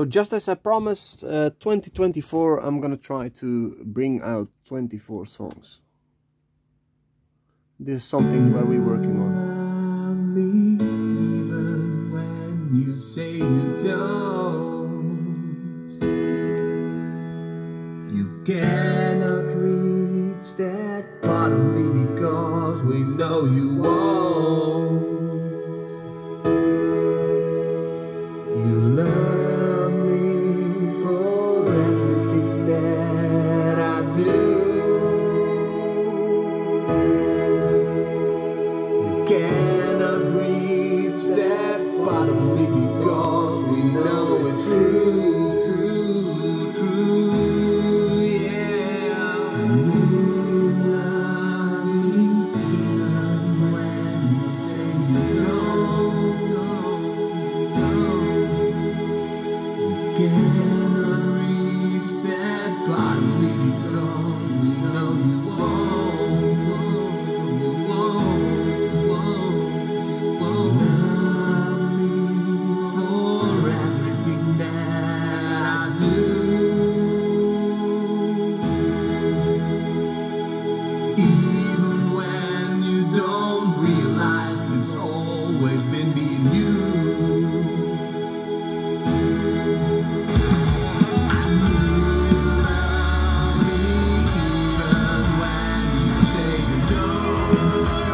So just as I promised, uh, 2024 I'm gonna try to bring out 24 songs. This is something where we're working on. even when you say you don't. You cannot reach that of me because we know you won't. You love cannot reach that me because we know it's true, true, true, yeah. And you love me even when you say you don't. You cannot reach don't.